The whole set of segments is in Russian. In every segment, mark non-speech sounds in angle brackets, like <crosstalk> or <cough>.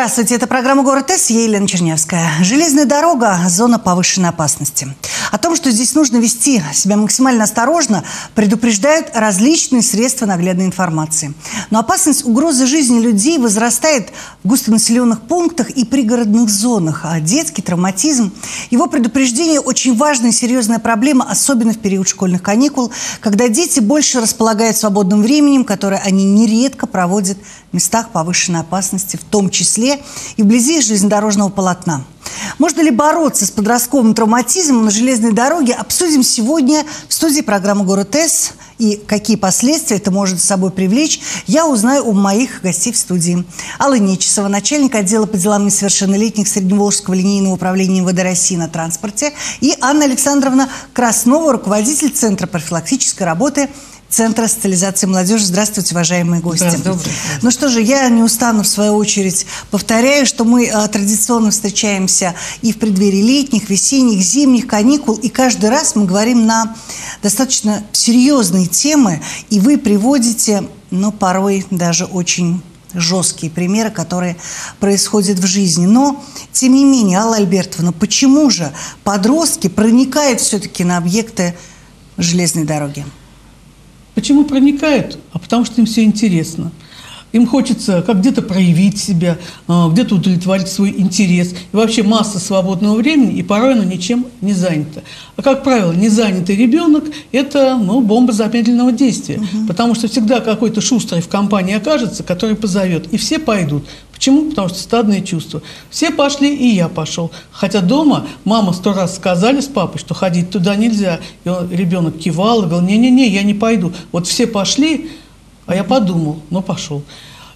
Здравствуйте, это программа «Город С», я Елена Чернявская. Железная дорога – зона повышенной опасности. О том, что здесь нужно вести себя максимально осторожно, предупреждают различные средства наглядной информации. Но опасность угрозы жизни людей возрастает в густонаселенных пунктах и пригородных зонах. А детский травматизм, его предупреждение – очень важная и серьезная проблема, особенно в период школьных каникул, когда дети больше располагают свободным временем, которое они нередко проводят в местах повышенной опасности, в том числе числе и вблизи железнодорожного полотна. Можно ли бороться с подростковым травматизмом на железной дороге, обсудим сегодня в студии программы «Город С». И какие последствия это может с собой привлечь, я узнаю у моих гостей в студии. Алла Нечесова, начальник отдела по делам несовершеннолетних Средневолжского линейного управления МВД России на транспорте, и Анна Александровна Краснова, руководитель Центра профилактической работы Центра социализации молодежи. Здравствуйте, уважаемые гости. Здравствуйте. Ну что же, я не устану, в свою очередь, повторяю, что мы а, традиционно встречаемся и в преддверии летних, весенних, зимних каникул, и каждый раз мы говорим на достаточно серьезные темы, и вы приводите, ну, порой даже очень жесткие примеры, которые происходят в жизни. Но, тем не менее, Алла Альбертовна, почему же подростки проникают все-таки на объекты железной дороги? Почему проникают? А потому что им все интересно. Им хочется как где-то проявить себя, а, где-то удовлетворить свой интерес. И вообще масса свободного времени, и порой оно ничем не занято. А, как правило, незанятый ребенок – это ну, бомба замедленного действия. Угу. Потому что всегда какой-то шустрый в компании окажется, который позовет, и все пойдут. Почему? Потому что стадные чувства. Все пошли, и я пошел. Хотя дома мама сто раз сказали с папой, что ходить туда нельзя. И он, ребенок кивал и говорил, не-не-не, я не пойду. Вот все пошли, а я подумал, но пошел.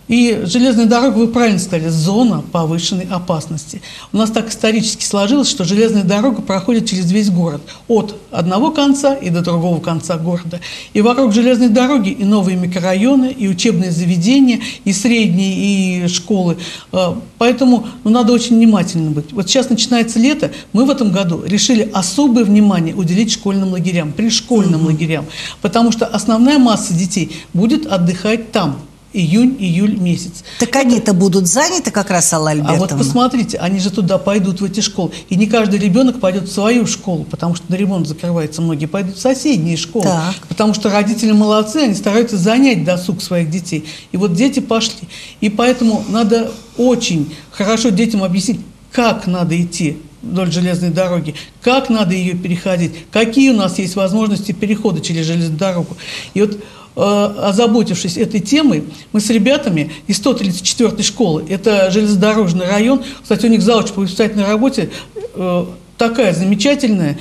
И железная дорога, вы правильно сказали, зона повышенной опасности. У нас так исторически сложилось, что железная дорога проходит через весь город. От одного конца и до другого конца города. И вокруг железной дороги и новые микрорайоны, и учебные заведения, и средние, и школы. А, поэтому ну, надо очень внимательно быть. Вот сейчас начинается лето. Мы в этом году решили особое внимание уделить школьным лагерям, пришкольным угу. лагерям. Потому что основная масса детей будет отдыхать там июнь-июль месяц. Так они-то будут заняты как раз, Алла Альбертовна. А вот посмотрите, они же туда пойдут, в эти школы. И не каждый ребенок пойдет в свою школу, потому что на ремонт закрывается. Многие пойдут в соседние школы. Так. Потому что родители молодцы, они стараются занять досуг своих детей. И вот дети пошли. И поэтому надо очень хорошо детям объяснить, как надо идти вдоль железной дороги, как надо ее переходить, какие у нас есть возможности перехода через железную дорогу. И вот озаботившись этой темой, мы с ребятами из 134-й школы, это железнодорожный район, кстати, у них зауч по воспитательной работе э, такая замечательная,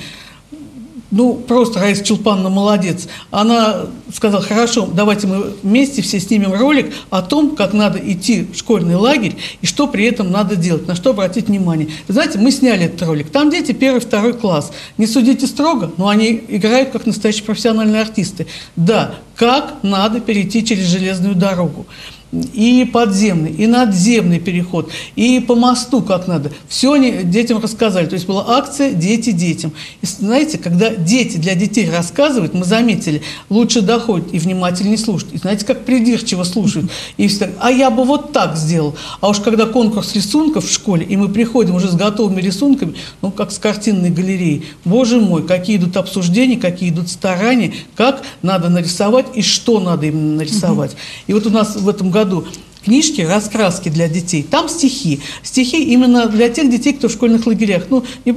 ну, просто Раиса Чулпановна молодец. Она сказала, хорошо, давайте мы вместе все снимем ролик о том, как надо идти в школьный лагерь и что при этом надо делать, на что обратить внимание. знаете, мы сняли этот ролик. Там дети первый, второй класс. Не судите строго, но они играют как настоящие профессиональные артисты. Да, как надо перейти через железную дорогу и подземный, и надземный переход, и по мосту как надо. Все они детям рассказали. То есть была акция «Дети детям». И знаете, когда дети для детей рассказывают, мы заметили, лучше доходят и внимательнее слушают. И знаете, как придирчиво слушают. И все, а я бы вот так сделал. А уж когда конкурс рисунков в школе, и мы приходим уже с готовыми рисунками, ну, как с картинной галереей, боже мой, какие идут обсуждения, какие идут старания, как надо нарисовать и что надо именно нарисовать. И вот у нас в этом году году книжки, раскраски для детей. Там стихи. Стихи именно для тех детей, кто в школьных лагерях. Ну, и,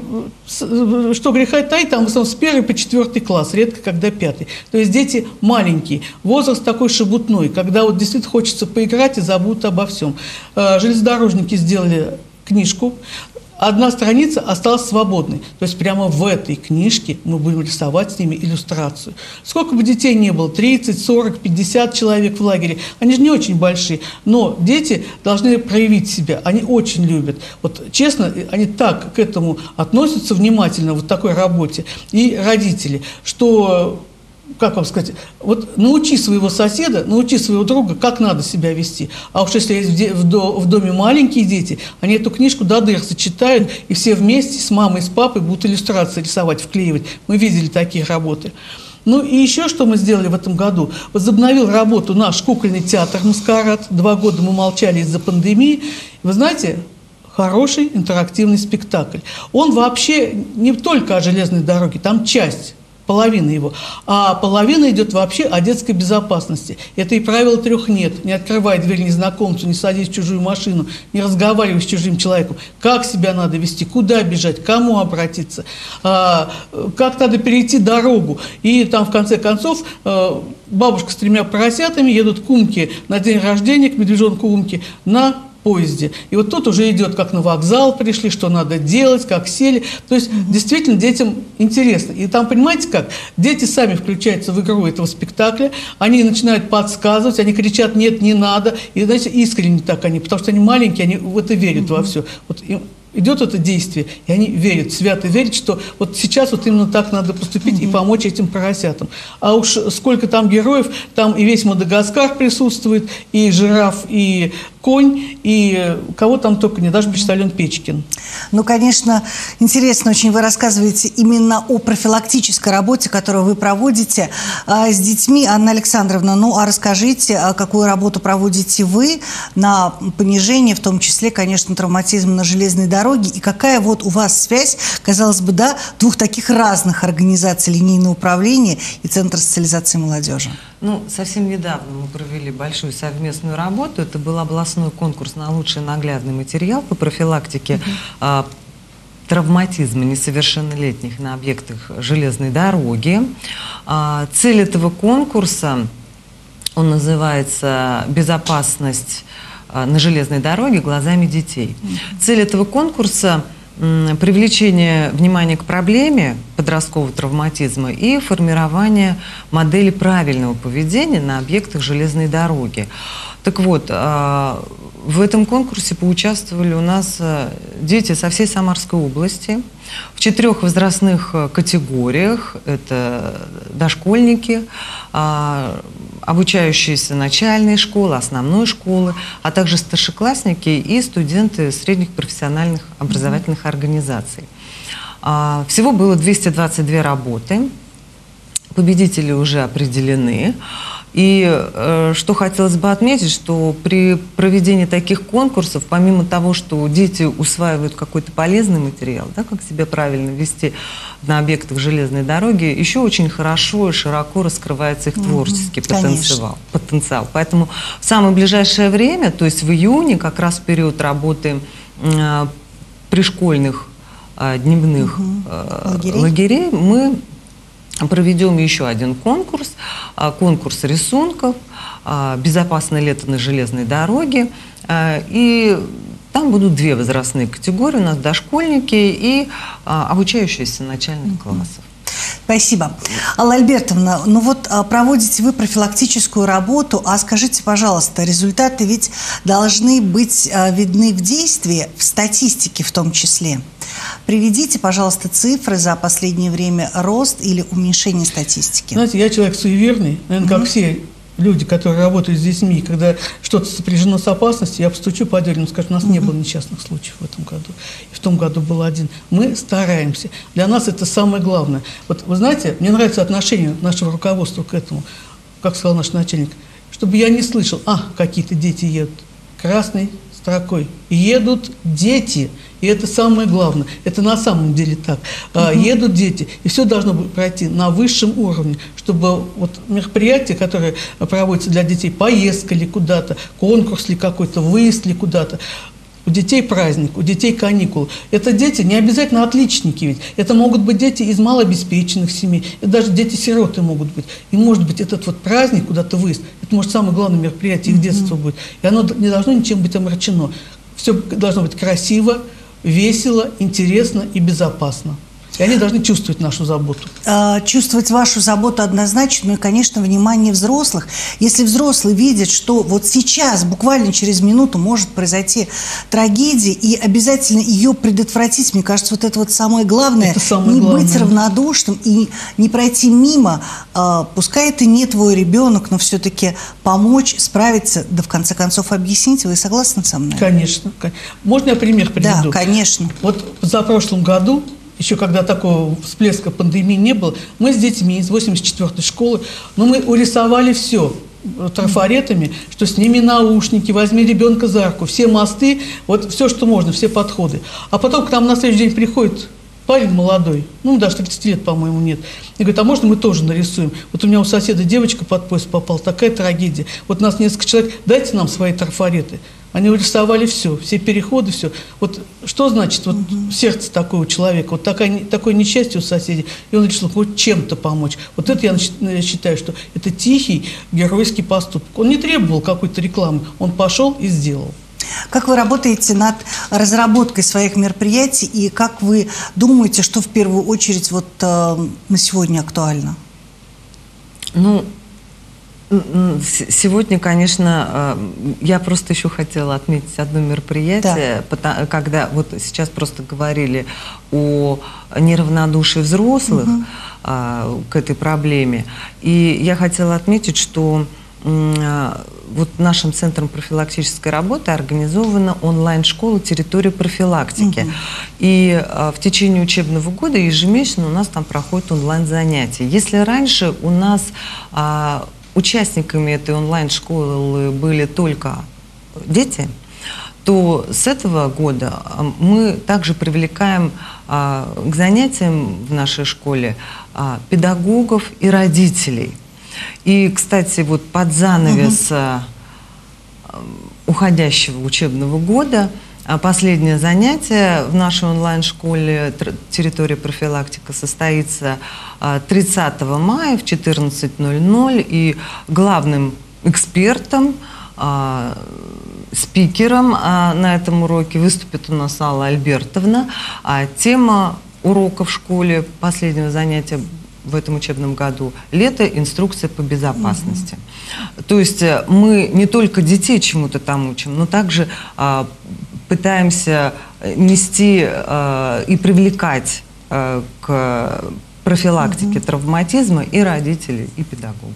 что греха таить, там в основном с первый по четвертый класс, редко когда пятый. То есть дети маленькие, возраст такой шебутной, когда вот действительно хочется поиграть и забудут обо всем. Э, железнодорожники сделали книжку одна страница осталась свободной. То есть прямо в этой книжке мы будем рисовать с ними иллюстрацию. Сколько бы детей не было, 30, 40, 50 человек в лагере, они же не очень большие, но дети должны проявить себя, они очень любят. Вот честно, они так к этому относятся внимательно, вот такой работе, и родители, что как вам сказать, вот научи своего соседа, научи своего друга, как надо себя вести. А уж если есть в, доме маленькие дети, они эту книжку до дыр зачитают, и все вместе с мамой, с папой будут иллюстрации рисовать, вклеивать. Мы видели такие работы. Ну и еще что мы сделали в этом году? Возобновил работу наш кукольный театр «Маскарад». Два года мы молчали из-за пандемии. Вы знаете, хороший интерактивный спектакль. Он вообще не только о железной дороге, там часть половина его. А половина идет вообще о детской безопасности. Это и правила трех нет. Не открывай дверь незнакомцу, не садись в чужую машину, не разговаривай с чужим человеком. Как себя надо вести, куда бежать, кому обратиться, а, как надо перейти дорогу. И там в конце концов а, бабушка с тремя поросятами едут к Умке на день рождения, к медвежонку Умке, на поезде. И вот тут уже идет, как на вокзал пришли, что надо делать, как сели. То есть действительно детям интересно. И там, понимаете как, дети сами включаются в игру этого спектакля, они начинают подсказывать, они кричат «нет, не надо». И, знаете, искренне так они, потому что они маленькие, они в это верят во все. Вот им, идет это действие, и они верят, свято верят, что вот сейчас вот именно так надо поступить mm-hmm. и помочь этим поросятам. А уж сколько там героев, там и весь Мадагаскар присутствует, и жираф, и конь, и кого там только не, даже почтальон Печкин. Ну, конечно, интересно очень, вы рассказываете именно о профилактической работе, которую вы проводите а, с детьми. Анна Александровна, ну, а расскажите, а какую работу проводите вы на понижение, в том числе, конечно, травматизм на железной дороге, и какая вот у вас связь, казалось бы, да, двух таких разных организаций линейного управления и Центра социализации молодежи? Ну, совсем недавно мы провели большую совместную работу. Это был областной конкурс на лучший наглядный материал по профилактике -huh. травматизма несовершеннолетних на объектах железной дороги. А, цель этого конкурса, он называется «Безопасность а, на железной дороге глазами детей». Цель этого конкурса – привлечение внимания к проблеме подросткового травматизма и формирование модели правильного поведения на объектах железной дороги. Так вот, а, в этом конкурсе поучаствовали у нас а, дети со всей Самарской области в четырех возрастных а, категориях. Это дошкольники, обучающиеся начальной школы, основной школы, а также старшеклассники и студенты средних профессиональных образовательных организаций. А, всего было 222 работы. Победители уже определены. И э, что хотелось бы отметить, что при проведении таких конкурсов, помимо того, что дети усваивают какой-то полезный материал, да, как себя правильно вести на объектах железной дороги, еще очень хорошо и широко раскрывается их творческий угу, потенциал, потенциал. Поэтому в самое ближайшее время, то есть в июне, как раз в период работы э, пришкольных э, дневных э, лагерей. лагерей, мы проведем еще один конкурс, а, конкурс рисунков а, «Безопасное лето на железной дороге». А, и там будут две возрастные категории, у нас дошкольники и обучающиеся начальных классов. Спасибо. Алла Альбертовна, ну вот проводите вы профилактическую работу, а скажите, пожалуйста, результаты ведь должны быть видны в действии, в статистике в том числе. Приведите, пожалуйста, цифры за последнее время рост или уменьшение статистики. Знаете, я человек суеверный, наверное, как все люди, которые работают с детьми, когда что-то сопряжено с опасностью, я постучу по дверям и скажу, у нас не было несчастных случаев в этом году. И в том году был один. Мы стараемся. Для нас это самое главное. Вот вы знаете, мне нравится отношение нашего руководства к этому, как сказал наш начальник, чтобы я не слышал, а, какие-то дети едут. Красный, строкой. Едут дети. И это самое главное. Это на самом деле так. Угу. Едут дети. И все должно пройти на высшем уровне, чтобы вот мероприятие, которое проводится для детей, поездка ли куда-то, конкурс ли какой-то, выезд ли куда-то, у детей праздник, у детей каникулы. Это дети не обязательно отличники ведь. Это могут быть дети из малообеспеченных семей. Это даже дети-сироты могут быть. И может быть этот вот праздник, куда-то выезд, это может самое главное мероприятие их детства будет. И оно не должно ничем быть омрачено. Все должно быть красиво, весело, интересно и безопасно. И они должны чувствовать нашу заботу. А, чувствовать вашу заботу однозначно, ну и, конечно, внимание взрослых. Если взрослый видит, что вот сейчас, буквально через минуту может произойти трагедия, и обязательно ее предотвратить, мне кажется, вот это вот самое главное. Это самое не главное. быть равнодушным и не пройти мимо. А, пускай это не твой ребенок, но все-таки помочь, справиться, да в конце концов объяснить. Вы согласны со мной? Конечно. Можно я пример приведу? Да, конечно. Вот за прошлом году еще когда такого всплеска пандемии не было, мы с детьми из 84-й школы, ну, мы урисовали все. трафаретами, что сними наушники, возьми ребенка за руку, все мосты, вот все, что можно, все подходы. А потом к нам на следующий день приходит парень молодой, ну, даже 30 лет, по-моему, нет. И говорит, а можно мы тоже нарисуем? Вот у меня у соседа девочка под поезд попала, такая трагедия. Вот нас несколько человек, дайте нам свои трафареты. Они рисовали все, все переходы, все. Вот что значит вот угу. сердце такого человека, вот такая, такое несчастье у соседей, и он решил хоть чем-то помочь. Вот это я считаю, что это тихий геройский поступок. Он не требовал какой-то рекламы, он пошел и сделал. Как вы работаете над разработкой своих мероприятий и как вы думаете, что в первую очередь вот э, на сегодня актуально? Ну, Сегодня, конечно, э, я просто еще хотела отметить одно мероприятие, да. когда вот сейчас просто говорили о неравнодушии взрослых угу. к этой проблеме. И я хотела отметить, что а, вот нашим центром профилактической работы организована онлайн-школа «Территория профилактики». Угу. И а, в течение учебного года ежемесячно у нас там проходят онлайн-занятия. Если раньше у нас а, участниками этой онлайн-школы были только дети, то с этого года а, мы также привлекаем а, к занятиям в нашей школе а, педагогов и родителей. И, кстати, вот под занавес угу. уходящего учебного года – последнее занятие в нашей онлайн-школе «Территория профилактика» состоится 30 а, мая в 14.00. И главным экспертом, а, спикером на этом уроке выступит у нас Алла Альбертовна. А тема урока в школе последнего занятия в этом учебном году. Лето – инструкция по безопасности. Угу. То есть э, мы не только детей чему-то там учим, но также а, пытаемся э, нести а, и привлекать а, к профилактике угу. травматизма и родителей, и педагогов.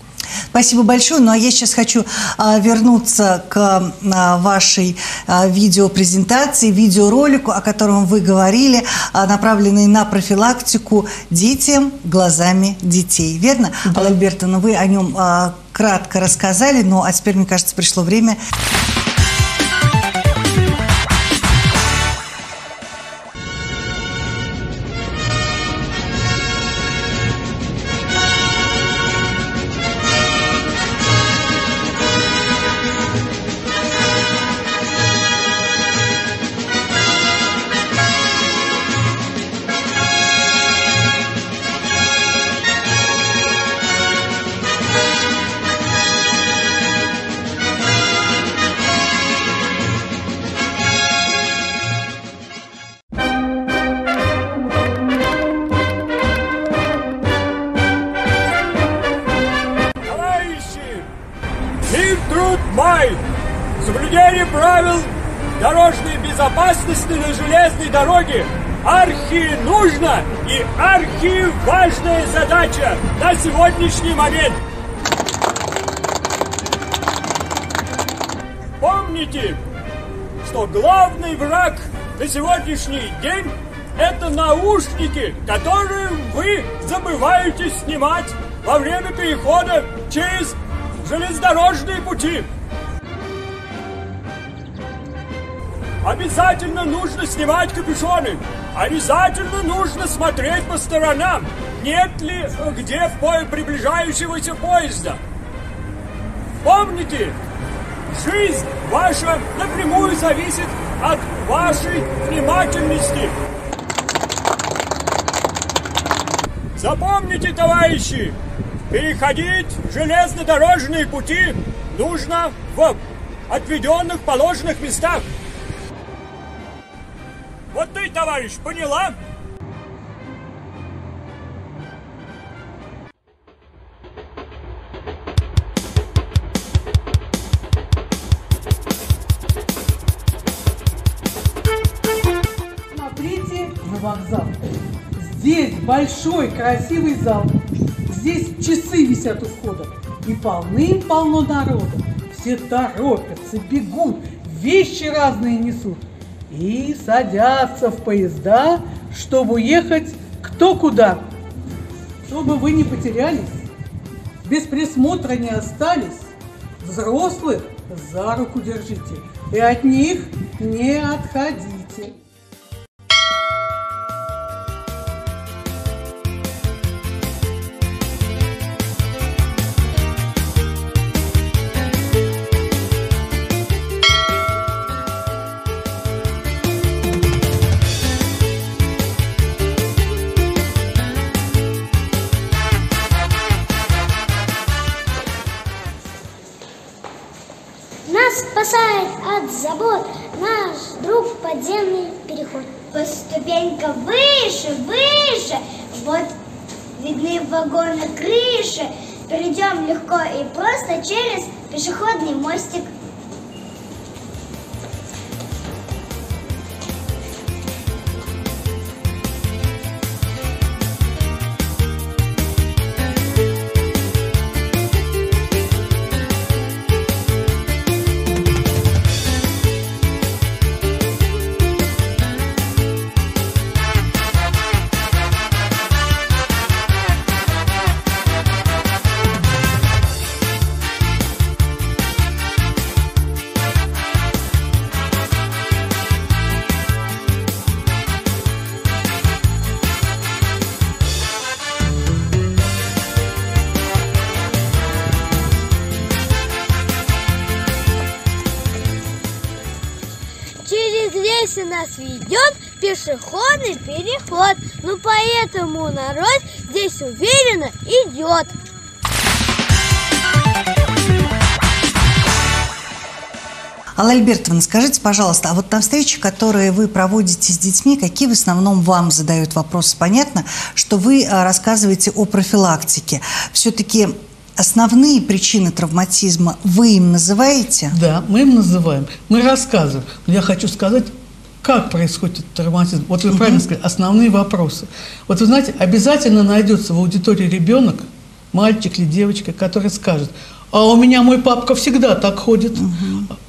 Спасибо большое. Ну а я сейчас хочу а, вернуться к а, вашей а, видеопрезентации, видеоролику, о котором вы говорили, а, направленный на профилактику детям глазами детей. Верно, да. Альбертовна? Вы о нем а, кратко рассказали, но а теперь, мне кажется, пришло время... архи нужно и архи важная задача на сегодняшний момент. Помните, что главный враг на сегодняшний день это наушники, которые вы забываете снимать во время перехода через железнодорожные пути. Обязательно нужно снимать капюшоны. Обязательно нужно смотреть по сторонам. Нет ли где в бой приближающегося поезда? Помните, жизнь ваша напрямую зависит от вашей внимательности. Запомните, товарищи, переходить железнодорожные пути нужно в отведенных положенных местах. Вот ты, товарищ, поняла? Смотрите на вокзал. Здесь большой красивый зал. Здесь часы висят у входа. И полным-полно народа. Все торопятся, бегут, вещи разные несут и садятся в поезда, чтобы уехать кто куда. Чтобы вы не потерялись, без присмотра не остались, Взрослых за руку держите и от них не отходите. И просто через пешеходный мостик. Рельсы нас ведет пешеходный переход. Ну поэтому народ здесь уверенно идет. Алла Альбертовна, скажите, пожалуйста, а вот на встречи, которые вы проводите с детьми, какие в основном вам задают вопросы? Понятно, что вы а, рассказываете о профилактике. Все-таки основные причины травматизма вы им называете? Да, мы им называем, мы рассказываем. Но я хочу сказать, как происходит травматизм. Вот вы правильно сказали, основные вопросы. Вот вы знаете, обязательно найдется в аудитории ребенок, мальчик или девочка, который скажет, а у меня мой папка всегда так ходит.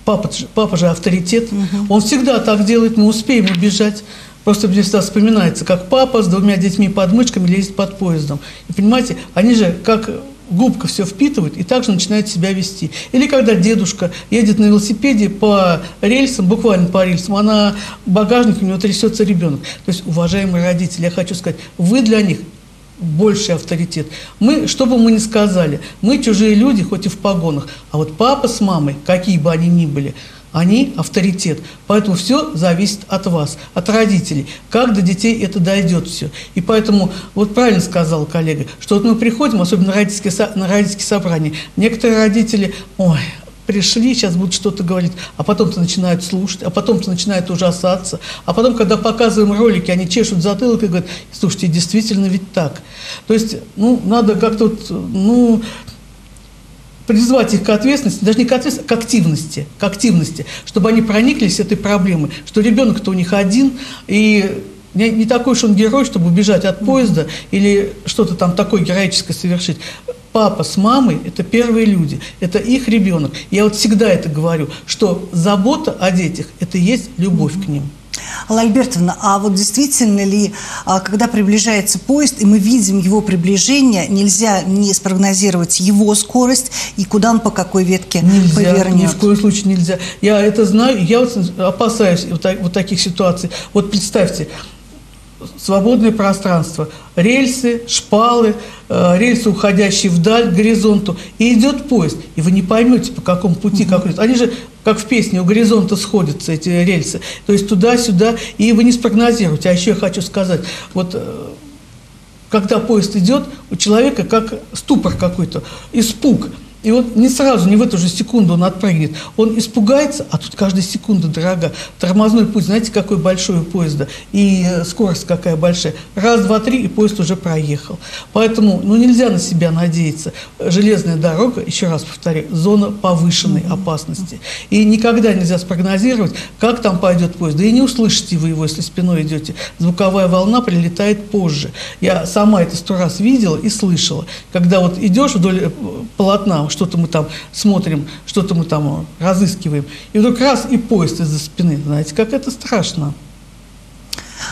Папа, же- папа же авторитет. Он всегда так делает, мы успеем убежать. Просто мне всегда вспоминается, как папа с двумя детьми под мышками лезет под поездом. И понимаете, они же как губка все впитывают и также начинают себя вести. Или когда дедушка едет на велосипеде по рельсам, буквально по рельсам, а на багажнике у него трясется ребенок. То есть, уважаемые родители, я хочу сказать, вы для них больший авторитет. Мы, что бы мы ни сказали, мы чужие люди, хоть и в погонах, а вот папа с мамой, какие бы они ни были, они авторитет. Поэтому все зависит от вас, от родителей. Как до детей это дойдет все. И поэтому, вот правильно сказал коллега, что вот мы приходим, особенно на родительские, на родительские собрания, некоторые родители, ой, пришли, сейчас будут что-то говорить, а потом-то начинают слушать, а потом-то начинают ужасаться, а потом, когда показываем ролики, они чешут затылок и говорят, слушайте, действительно ведь так. То есть, ну, надо как-то вот, ну, призвать их к ответственности, даже не к ответственности, к активности, к активности, чтобы они прониклись этой проблемой, что ребенок-то у них один, и не, не такой уж он герой, чтобы убежать от поезда или что-то там такое героическое совершить. Папа с мамой – это первые люди, это их ребенок. Я вот всегда это говорю, что забота о детях – это и есть любовь к ним. Алла Альбертовна, а вот действительно ли, а, когда приближается поезд, и мы видим его приближение, нельзя не спрогнозировать его скорость и куда он по какой ветке Нельзя, повернет? ни в коем случае нельзя. Я это знаю, я вот опасаюсь вот, так- вот таких ситуаций. Вот представьте, свободное пространство, рельсы, шпалы, э, рельсы, уходящие вдаль, к горизонту, и идет поезд, и вы не поймете, по какому пути, как идет. Они же, как в песне, у горизонта сходятся эти рельсы, то есть туда-сюда, и вы не спрогнозируете. А еще я хочу сказать, вот э, когда поезд идет, у человека как ступор какой-то, испуг. И вот не сразу, не в эту же секунду он отпрыгнет. Он испугается, а тут каждая секунда дорога. Тормозной путь, знаете, какой большой у поезда, и э, скорость какая большая. Раз, два, три, и поезд уже проехал. Поэтому, ну, нельзя на себя надеяться. Железная дорога, еще раз повторяю, зона повышенной опасности. И никогда нельзя спрогнозировать, как там пойдет поезд. Да и не услышите вы его, если спиной идете. Звуковая волна прилетает позже. Я сама это сто раз видела и слышала. Когда вот идешь вдоль э, полотна, что-то мы там смотрим, что-то мы там разыскиваем, и вдруг раз и поезд из-за спины. Знаете, как это страшно.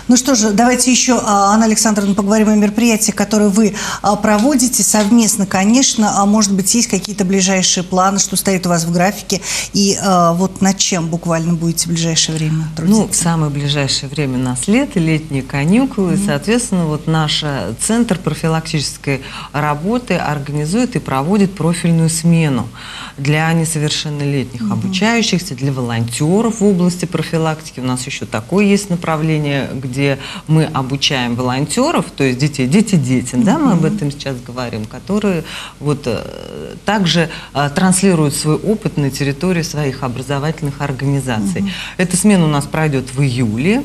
Ну что же, давайте еще, а, Анна Александровна, поговорим о мероприятии, которые вы а, проводите совместно, конечно. А может быть, есть какие-то ближайшие планы, что стоит у вас в графике, и вот над чем буквально будете в ближайшее время трудиться? Ну, в самое ближайшее время у нас лето, летние каникулы, mm-hmm. соответственно, вот наш Центр профилактической работы организует и проводит профильную смену для несовершеннолетних mm-hmm. обучающихся, для волонтеров в области профилактики. У нас еще такое есть направление, где мы обучаем волонтеров, то есть детей, дети-дети, да, мы об этом сейчас говорим, которые вот э, также э, транслируют свой опыт на территории своих образовательных организаций. Эта смена у нас пройдет в июле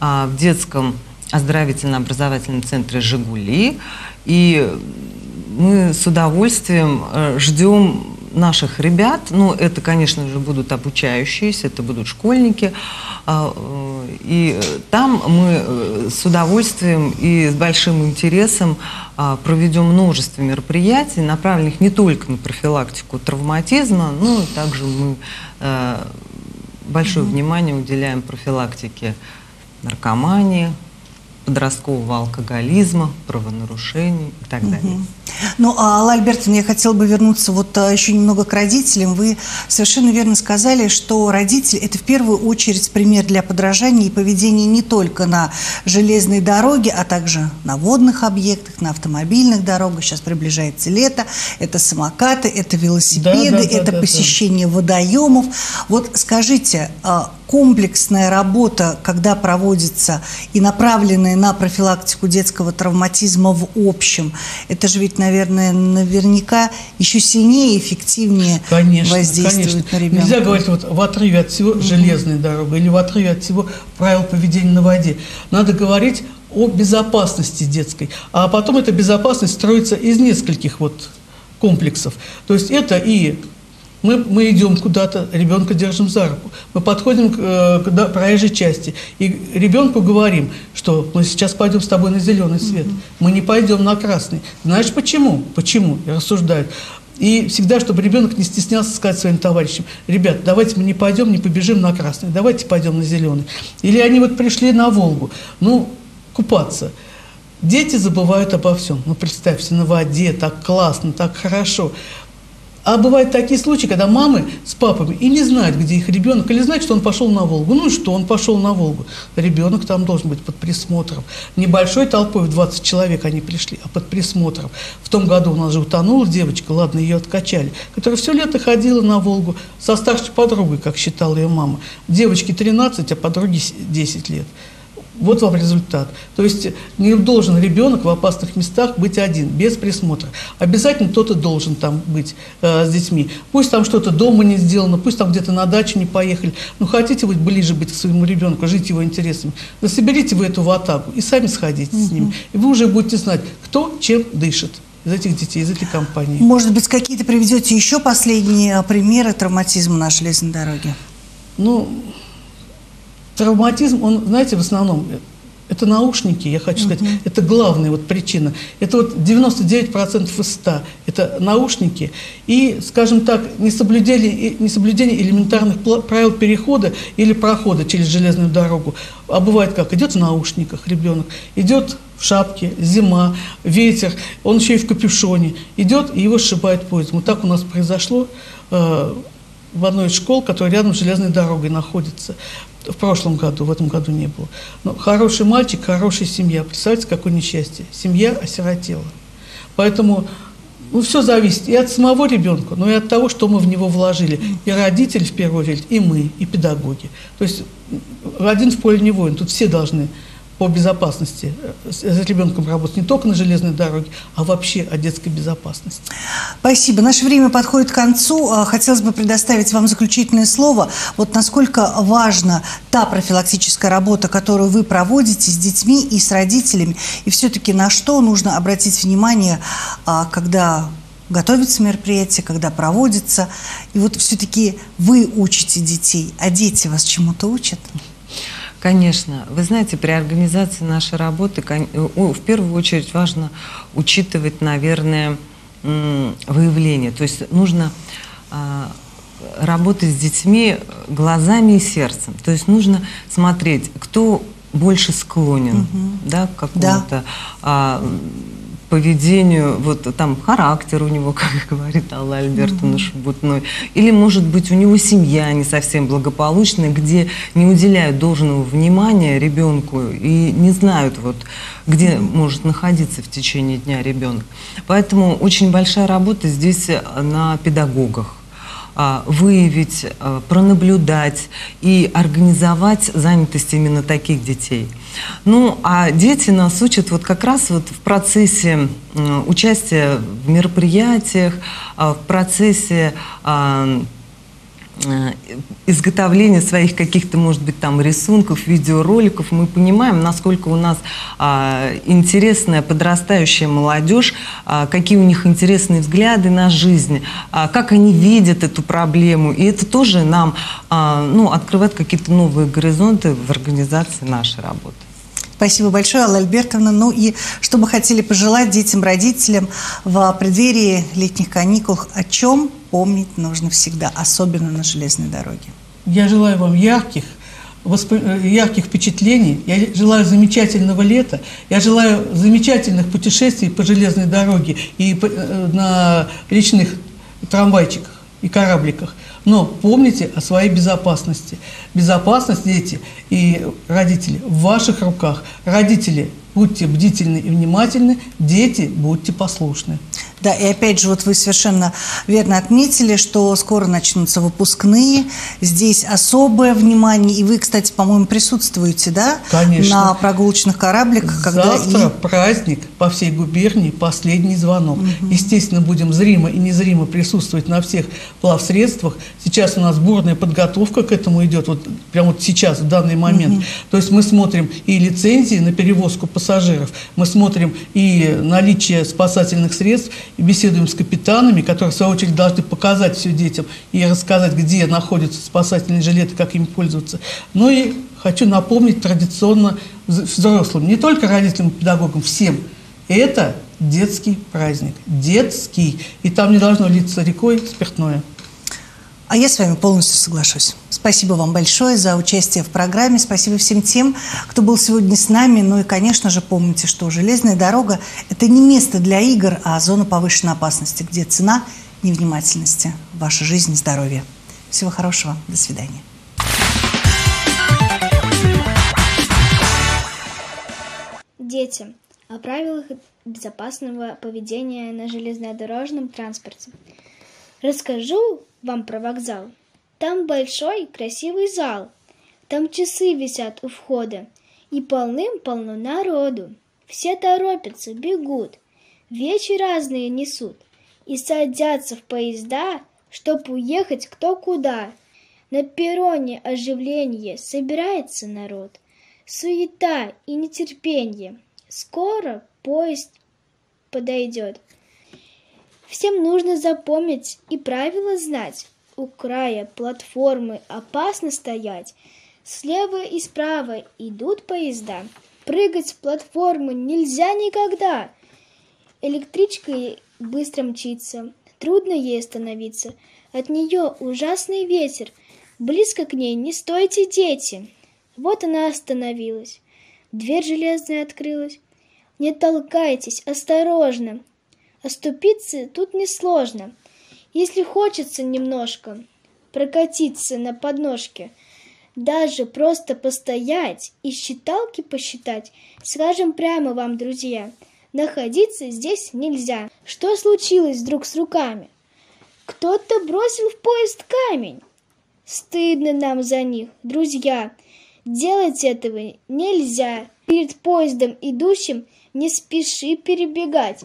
а, в детском оздоровительно-образовательном центре «Жигули». И мы с удовольствием э, ждем наших ребят, ну, это, конечно же, будут обучающиеся, это будут школьники, а, э, и там мы э, с удовольствием и с большим интересом а, проведем множество мероприятий, направленных не только на профилактику травматизма, но также мы большое mm-hmm. внимание уделяем профилактике наркомании, подросткового алкоголизма, правонарушений и так далее. Ну, а, Алла Альбертовна, я хотела бы вернуться вот а, еще немного к родителям. Вы совершенно верно сказали, что родитель – это в первую очередь пример для подражания и поведения не только на железной дороге, а также на водных объектах, на автомобильных дорогах. Сейчас приближается лето. Это самокаты, это велосипеды, да, да, это да, посещение да. водоемов. Вот скажите, а, комплексная работа, когда проводится и направленная на профилактику детского травматизма в общем, это же ведь, наверное, наверняка еще сильнее и эффективнее конечно, воздействует конечно. на ребенка. Нельзя говорить вот в отрыве от всего угу. железной дороги или в отрыве от всего правил поведения на воде. Надо говорить о безопасности детской. А потом эта безопасность строится из нескольких вот комплексов. То есть это и мы, мы идем куда-то, ребенка держим за руку. Мы подходим к, э, к проезжей части и ребенку говорим, что мы сейчас пойдем с тобой на зеленый свет. Mm-hmm. Мы не пойдем на красный. Знаешь почему? Почему? И рассуждают. И всегда, чтобы ребенок не стеснялся сказать своим товарищам, ребят, давайте мы не пойдем, не побежим на красный, давайте пойдем на зеленый. Или они вот пришли на Волгу, ну, купаться. Дети забывают обо всем. Ну, представьте, на воде так классно, так хорошо. А бывают такие случаи, когда мамы с папами и не знают, где их ребенок, или знают, что он пошел на Волгу. Ну и что, он пошел на Волгу. Ребенок там должен быть под присмотром. Небольшой толпой в 20 человек они пришли, а под присмотром. В том году у нас же утонула девочка, ладно, ее откачали, которая все лето ходила на Волгу со старшей подругой, как считала ее мама. Девочке 13, а подруге 10 лет. Вот вам результат. То есть не должен ребенок в опасных местах быть один, без присмотра. Обязательно кто-то должен там быть э, с детьми. Пусть там что-то дома не сделано, пусть там где-то на дачу не поехали. Но хотите быть ближе быть к своему ребенку, жить его интересами, да соберите вы эту ватагу и сами сходите угу. с ним. И вы уже будете знать, кто чем дышит из этих детей, из этой компании. Может быть, какие-то приведете еще последние примеры травматизма на железной дороге? Ну, Травматизм, он, знаете, в основном, это наушники, я хочу сказать, uh-huh. это главная вот причина. Это вот 99% из 100, это наушники. И, скажем так, несоблюдение, несоблюдение элементарных правил перехода или прохода через железную дорогу. А бывает как, идет в наушниках ребенок, идет в шапке, зима, ветер, он еще и в капюшоне, идет и его сшибает поезд. Вот так у нас произошло э, в одной из школ, которая рядом с железной дорогой находится в прошлом году, в этом году не было. Но хороший мальчик, хорошая семья. Представьте, какое несчастье. Семья осиротела. Поэтому ну, все зависит и от самого ребенка, но и от того, что мы в него вложили. И родители, в первую очередь, и мы, и педагоги. То есть один в поле не воин. Тут все должны по безопасности э, с ребенком работать не только на железной дороге, а вообще о детской безопасности. Спасибо. Наше время подходит к концу. А, хотелось бы предоставить вам заключительное слово. Вот насколько важна та профилактическая работа, которую вы проводите с детьми и с родителями, и все-таки на что нужно обратить внимание, а, когда готовится мероприятие, когда проводится. И вот все-таки вы учите детей, а дети вас чему-то учат? Конечно. Вы знаете, при организации нашей работы в первую очередь важно учитывать, наверное, выявление. То есть нужно а, работать с детьми глазами и сердцем. То есть нужно смотреть, кто больше склонен, угу. да, к какому-то да. а, поведению, вот там характер у него, <laughs> как говорит Алла Альбертовна mm-hmm. Шубутной, или, может быть, у него семья не совсем благополучная, где не уделяют должного внимания ребенку и не знают, вот, где mm-hmm. может находиться в течение дня ребенок. Поэтому очень большая работа здесь на педагогах а, выявить, а, пронаблюдать и организовать занятость именно таких детей. Ну, а дети нас учат вот как раз вот в процессе участия в мероприятиях, а, в процессе Э, изготовления своих каких-то, может быть, там рисунков, видеороликов, мы понимаем, насколько у нас а, интересная подрастающая молодежь, а, какие у них интересные взгляды на жизнь, а, как они видят эту проблему. И это тоже нам а, ну, открывает какие-то новые горизонты в организации нашей работы. Спасибо большое, Алла Альбертовна. Ну и что бы хотели пожелать детям, родителям в преддверии летних каникул, о чем помнить нужно всегда, особенно на железной дороге? Я желаю вам ярких, восп... Э, ярких впечатлений, я желаю замечательного лета, я желаю замечательных путешествий по железной дороге и э, на личных трамвайчиках и корабликах. Но помните о своей безопасности. Безопасность, дети и родители, в ваших руках. Родители, будьте бдительны и внимательны, дети, будьте послушны. Да, и опять же, вот вы совершенно верно отметили, что скоро начнутся выпускные. Здесь особое внимание. И вы, кстати, по-моему, присутствуете, да? Конечно. На прогулочных корабликах. Когда Завтра и... праздник по всей губернии, последний звонок. Угу. Естественно, будем зримо и незримо присутствовать на всех плавсредствах. Сейчас у нас бурная подготовка к этому идет, вот прямо вот сейчас, в данный момент. Угу. То есть мы смотрим и лицензии на перевозку пассажиров, мы смотрим и наличие спасательных средств, и беседуем с капитанами, которые, в свою очередь, должны показать все детям и рассказать, где находятся спасательные жилеты, как им пользоваться. Ну и хочу напомнить традиционно взрослым, не только родителям и педагогам, всем, это детский праздник, детский, и там не должно литься рекой спиртное. А я с вами полностью соглашусь. Спасибо вам большое за участие в программе. Спасибо всем тем, кто был сегодня с нами. Ну и, конечно же, помните, что железная дорога – это не место для игр, а зона повышенной опасности, где цена невнимательности – ваша жизнь и здоровье. Всего хорошего. До свидания. Дети. О правилах безопасного поведения на железнодорожном транспорте. Расскажу вам про вокзал. Там большой красивый зал. Там часы висят у входа. И полным-полно народу. Все торопятся, бегут. Вещи разные несут. И садятся в поезда, чтоб уехать кто куда. На перроне оживление, собирается народ. Суета и нетерпенье. Скоро поезд подойдет. Всем нужно запомнить и правила знать. У края платформы опасно стоять. Слева и справа идут поезда. Прыгать с платформы нельзя никогда. Электричка быстро мчится. Трудно ей остановиться. От нее ужасный ветер. Близко к ней не стойте, дети. Вот она остановилась. Дверь железная открылась. Не толкайтесь, осторожно. Оступиться тут несложно. Если хочется немножко прокатиться на подножке, даже просто постоять и считалки посчитать, скажем прямо вам, друзья, находиться здесь нельзя. Что случилось вдруг с руками? Кто-то бросил в поезд камень. Стыдно нам за них, друзья. Делать этого нельзя. Перед поездом идущим не спеши перебегать.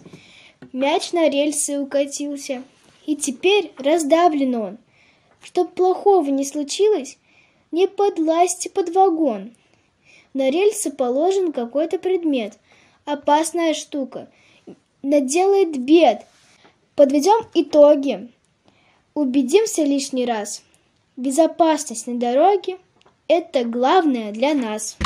Мяч на рельсы укатился, и теперь раздавлен он. Чтоб плохого не случилось, не подлазьте под вагон. На рельсы положен какой-то предмет, опасная штука, наделает бед. Подведем итоги. Убедимся лишний раз. Безопасность на дороге – это главное для нас.